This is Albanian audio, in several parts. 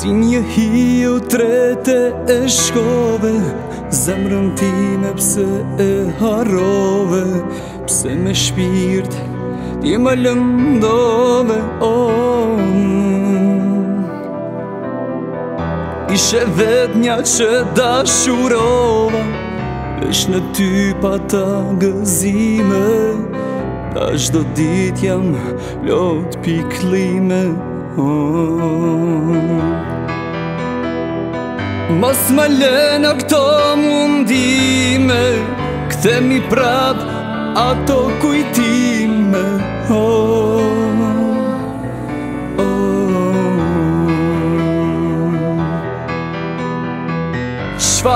Si një hiu trete e shkove Zemrën time pse e harove Pse me shpirt ti më lëndove On oh. Ishe vet një që da shurova Ish në ty pa ta gëzime Da shdo dit jam lot piklime Mas më lëna këto mundime Këtë mi prap ato kujtime Qfa oh, oh, oh.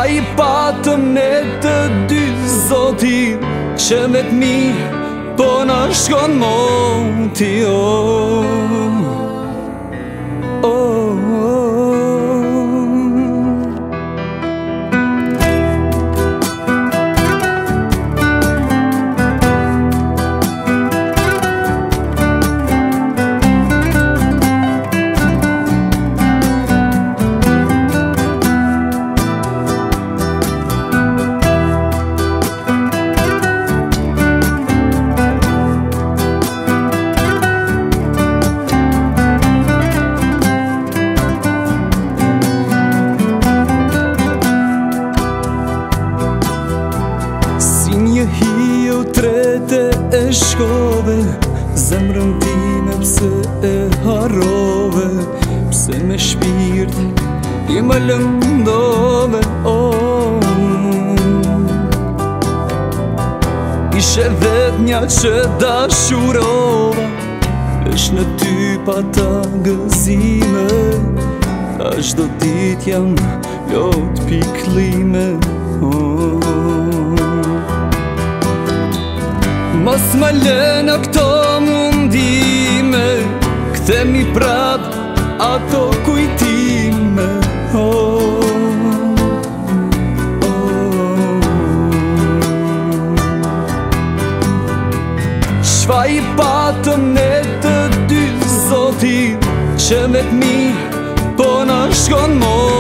i patëm ne të dy zoti Që me të mi Po në shkon monti t'i ojë Shkete e shkove, zemrën time pse e harove, pse me shpirt i më lëndove, oh Ishe vet nja që da shurove, në ty pa ta gëzime, ashtë do dit jam lot p'i klime, oh Mos më lënë këto mundime Këtë mi prap ato kujtime oh, oh, oh. Shva i patëm ne të dy zotin Që me të mi po në shkon mor